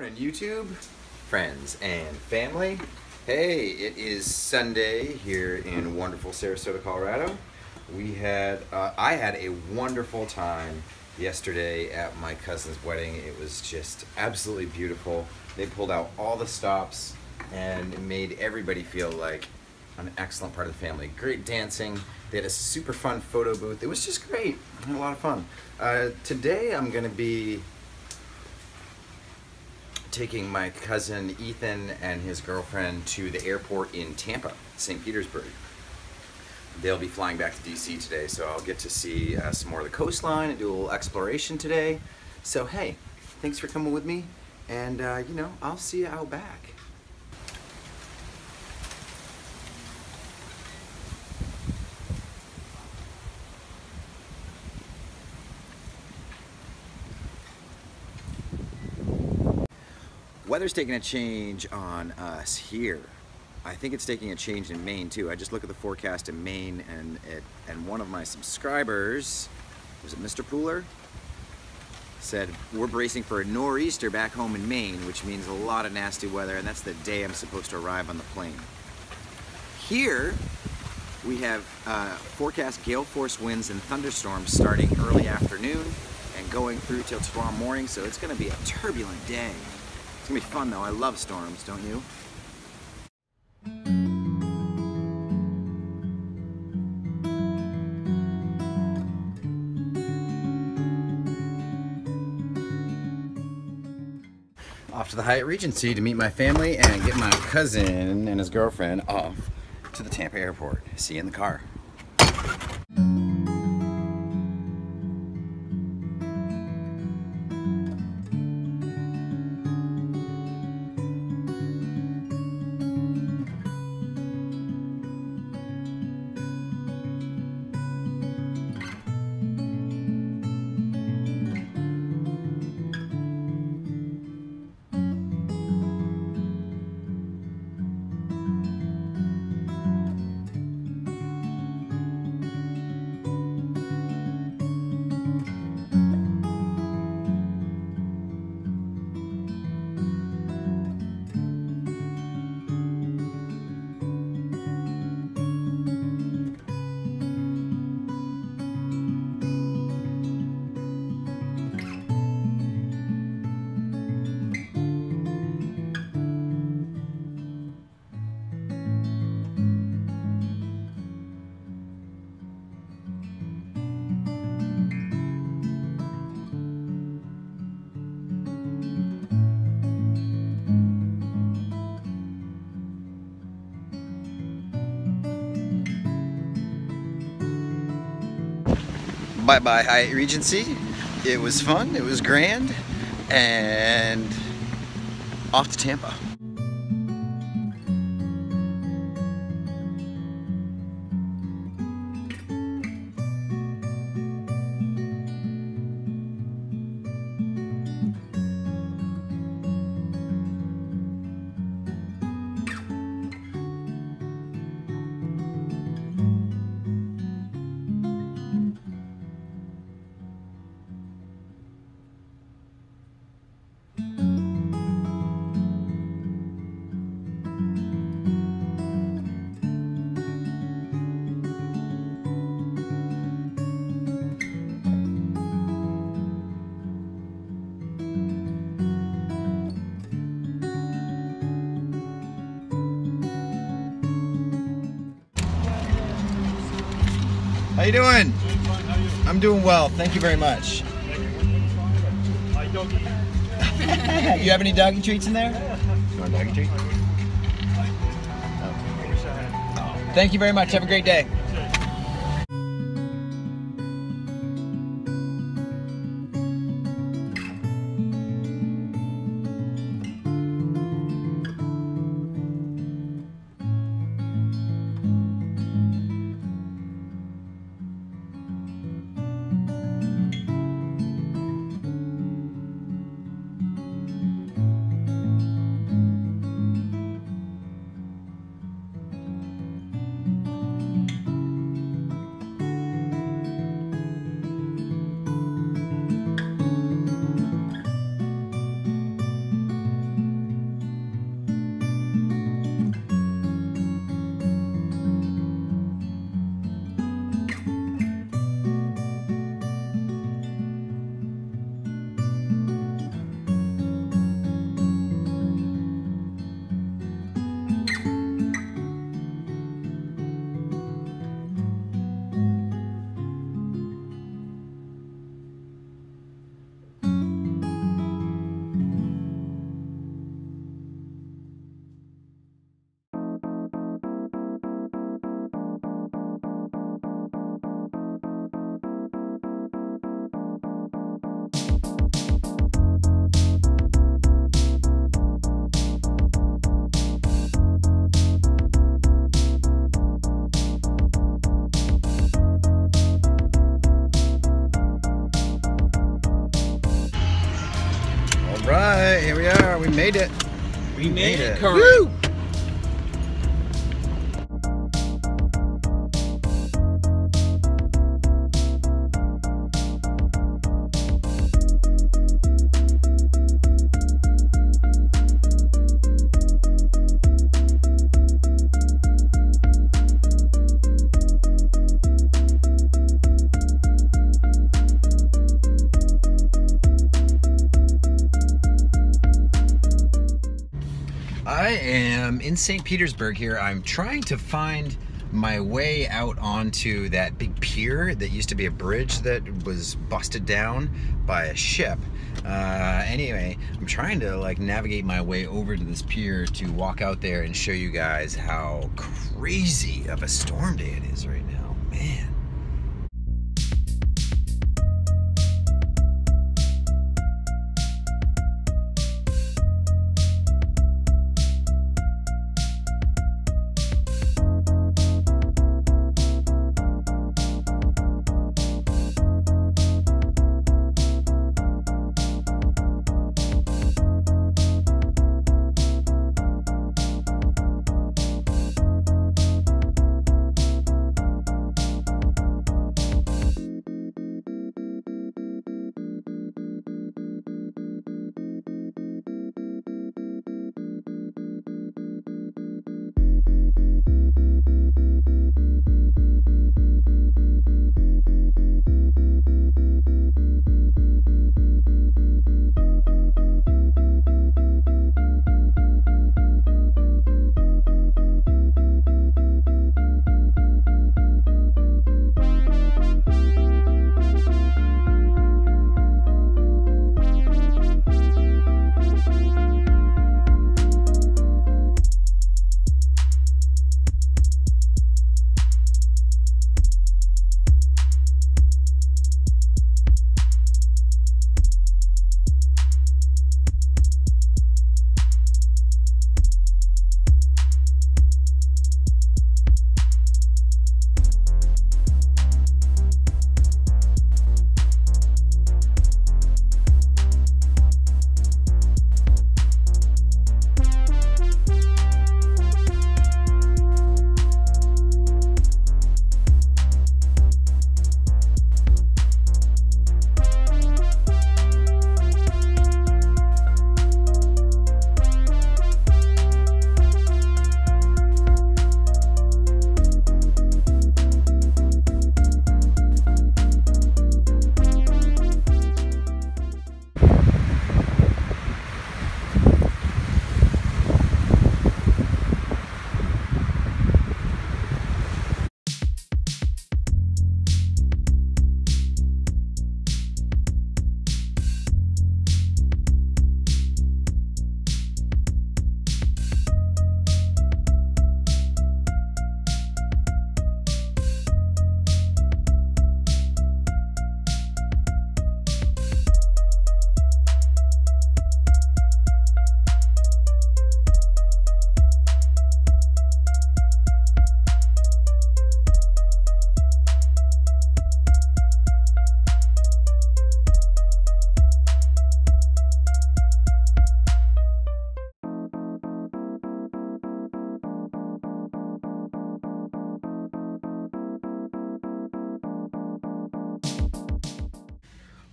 Morning, YouTube, friends, and family. Hey, it is Sunday here in wonderful Sarasota, Colorado. We had, uh, I had a wonderful time yesterday at my cousin's wedding. It was just absolutely beautiful. They pulled out all the stops and made everybody feel like an excellent part of the family. Great dancing. They had a super fun photo booth. It was just great. I had a lot of fun. Uh, today I'm going to be taking my cousin Ethan and his girlfriend to the airport in Tampa, St. Petersburg. They'll be flying back to DC today, so I'll get to see uh, some more of the coastline and do a little exploration today. So, hey, thanks for coming with me, and uh, you know, I'll see you out back. Weather's taking a change on us here. I think it's taking a change in Maine too. I just look at the forecast in Maine and it, and one of my subscribers, was it Mr. Pooler? Said we're bracing for a nor'easter back home in Maine, which means a lot of nasty weather, and that's the day I'm supposed to arrive on the plane. Here, we have uh, forecast gale force winds and thunderstorms starting early afternoon and going through till tomorrow morning, so it's going to be a turbulent day. To be fun though. I love storms, don't you? Off to the Hyatt Regency to meet my family and get my cousin and his girlfriend off to the Tampa airport. See you in the car. Bye bye Hyatt Regency. It was fun, it was grand, and off to Tampa. How you doing? I'm doing well. Thank you very much. you have any doggy treats in there? You want a doggy treat? Thank you very much. Have a great day. We made it. We made, made it. it. Woo! I am in St. Petersburg here. I'm trying to find my way out onto that big pier that used to be a bridge that was busted down by a ship. Uh, anyway, I'm trying to like navigate my way over to this pier to walk out there and show you guys how crazy of a storm day it is right now. Man.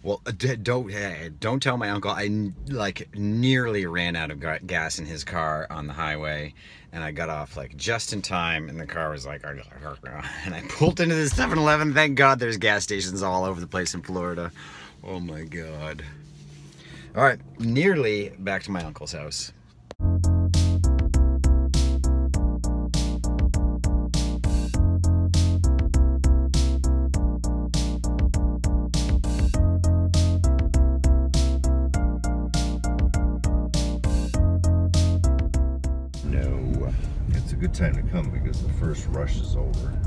Well, uh, don't don't tell my uncle. I like nearly ran out of ga- gas in his car on the highway, and I got off like just in time, and the car was like, and I pulled into the 7-Eleven. Thank God, there's gas stations all over the place in Florida. Oh my God! All right, nearly back to my uncle's house. It's a good time to come because the first rush is over.